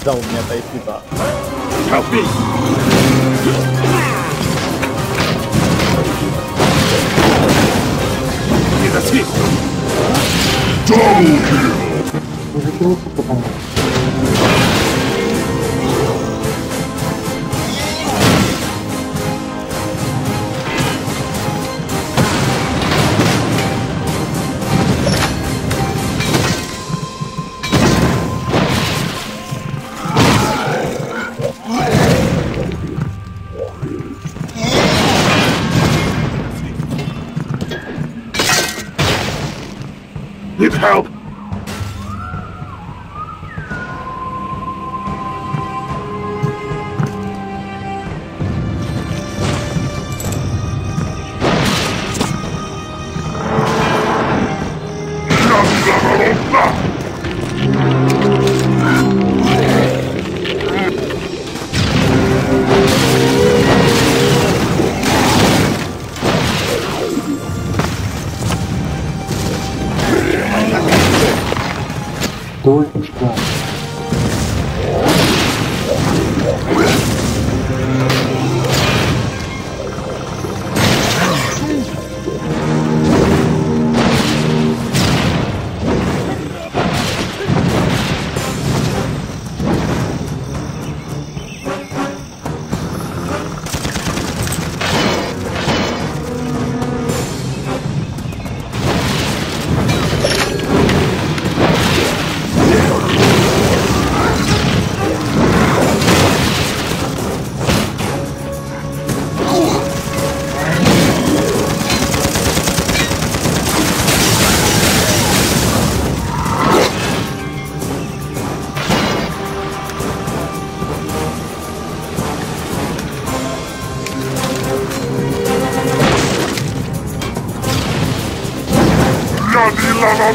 Спасибо, что не дал мне отойти да. Copy. Не засвист. Double kill. Need help. Stolzensprung.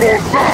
Oh, that!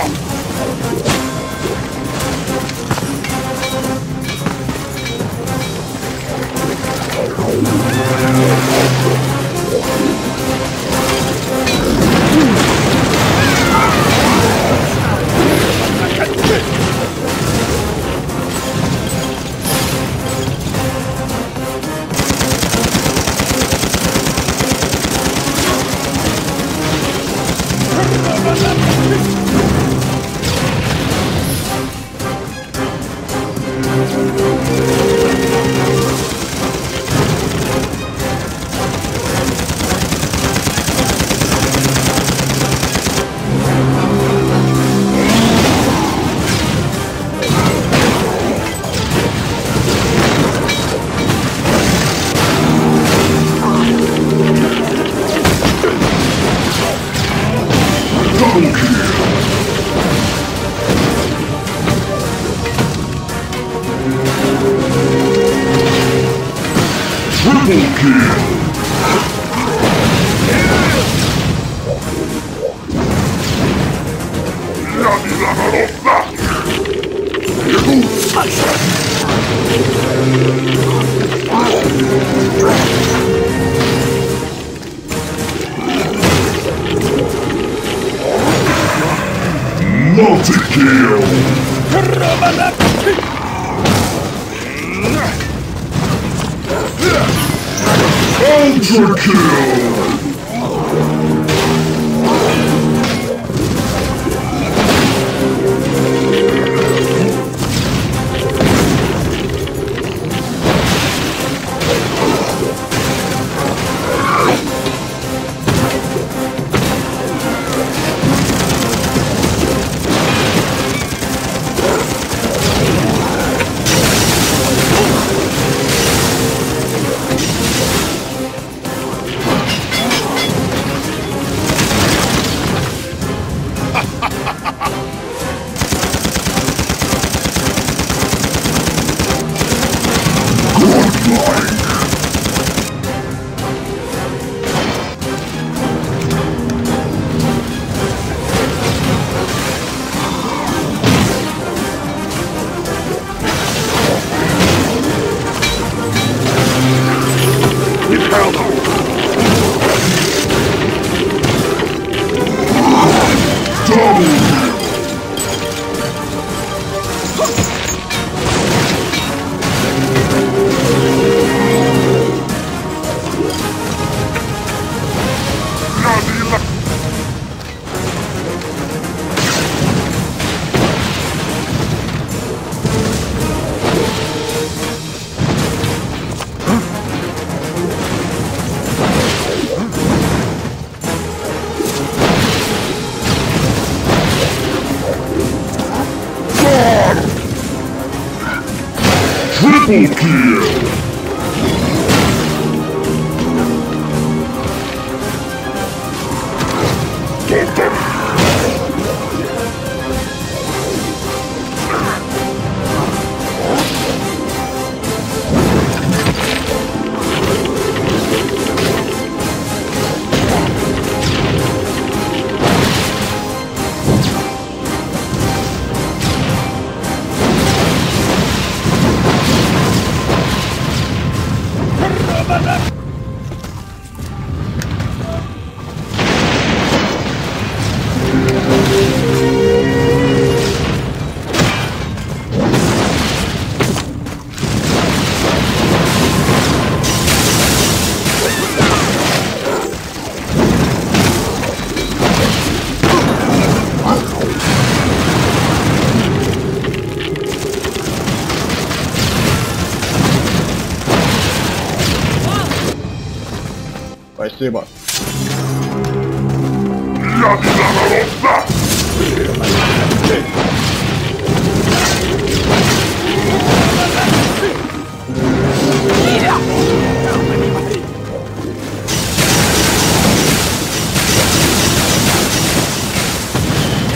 Triple kill! back! 返すれば。の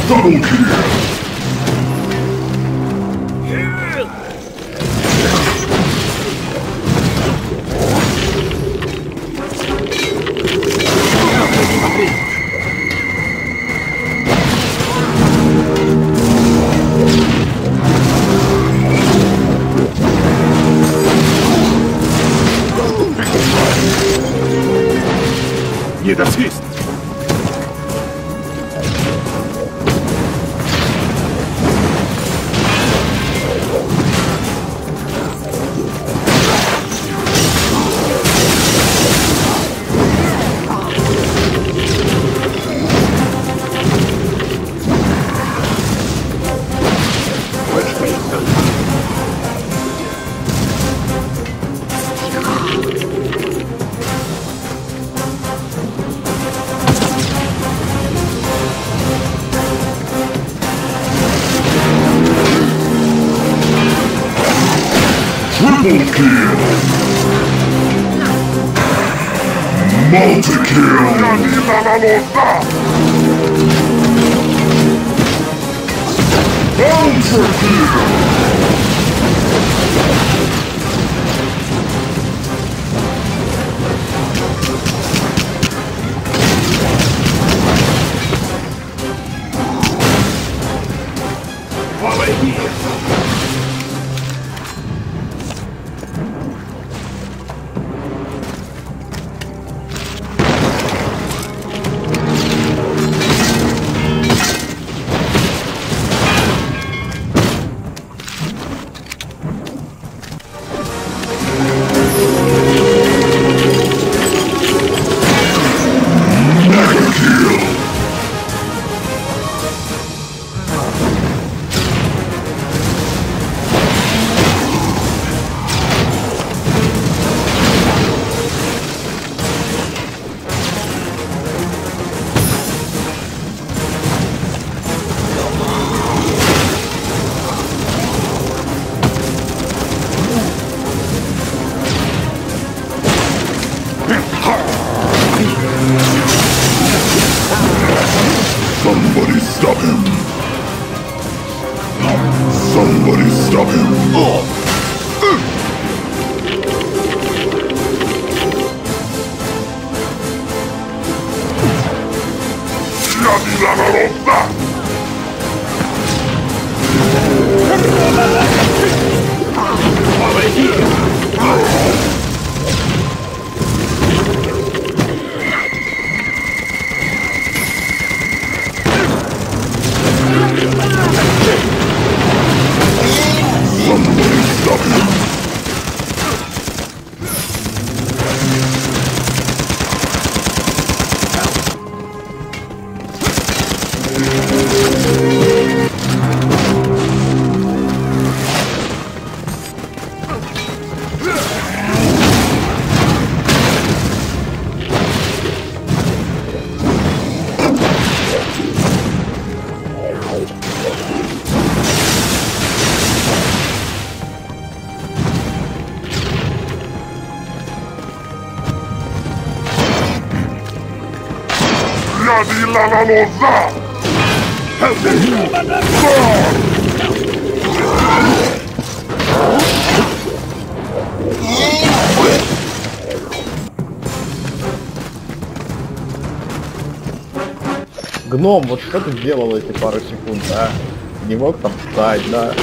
ダブルキー will not! Ultra La lotta! Гном, вот что ты делал эти пару секунд, а? Не мог там встать, да?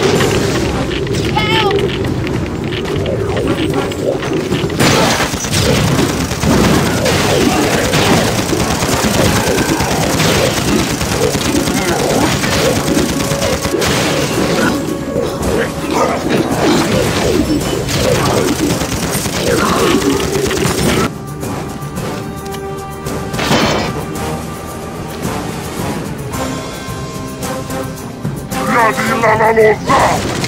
¡Nadie la va a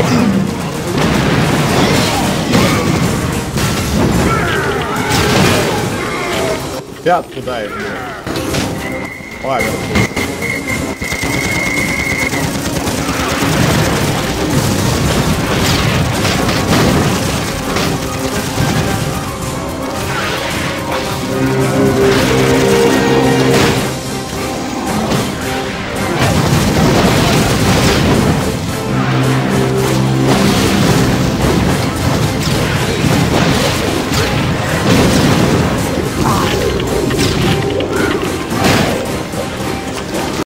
him! Пятку дай мне. Павел.